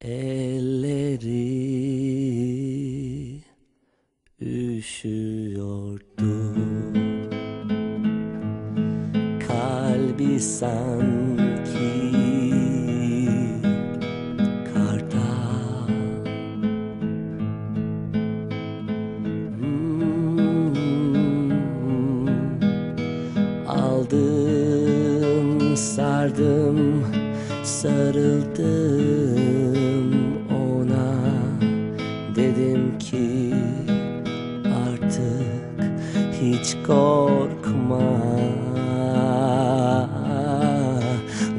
Elleri üşüyordu. Kalbi sanki karda. Hmm. Aldım, sardım, sarıldım korkma.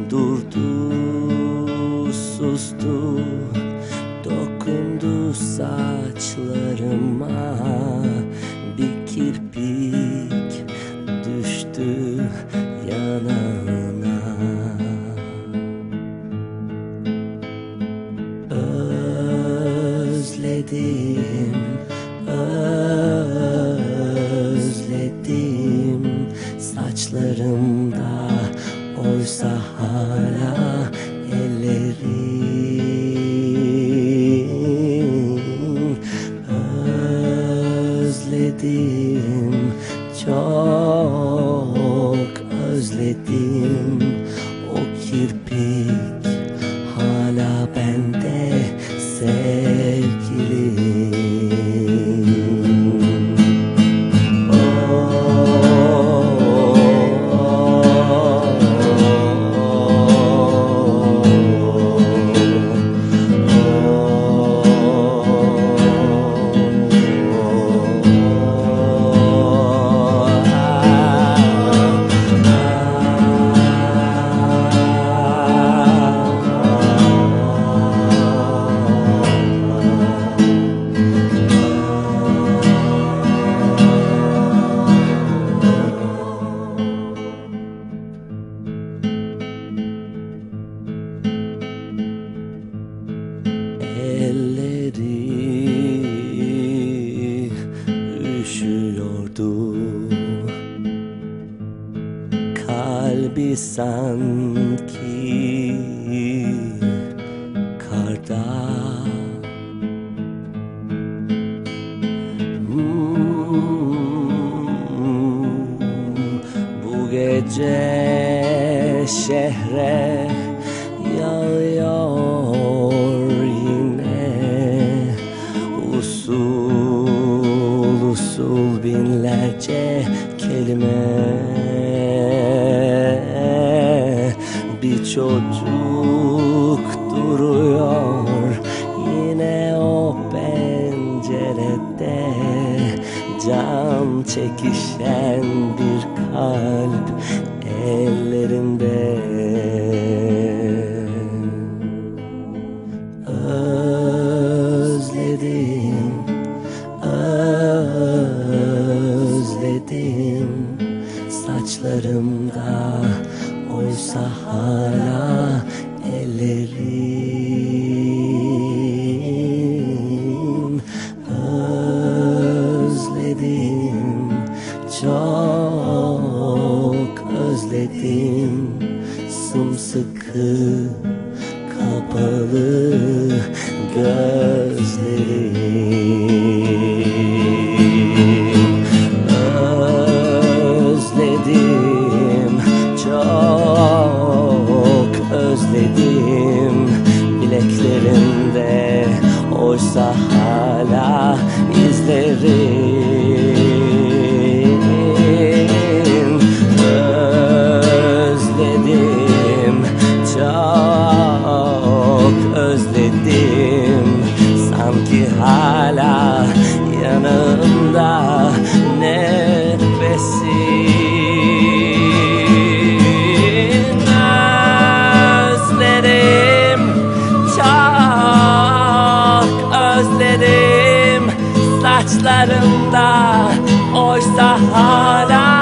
Durdu, sustu, dokundu saçlarıma. Bir kirpik düştü yanağına. Özledim, Saçlarımda oysa hala ellerim. Özledim, çok özledim sanki karda. Bu gece şehre yağıyor yine. Usul usul binlerce kelime Bir çocuk duruyor. Yine o pencerede Can çekişen bir kalp ellerinde oysa hala ellerim. Özledim, çok özledim. Sımsıkı kapalı gözlerim özledim. Sanki hala yanımda nefesin Özledim, çok özledim. Saçlarımda oysa hala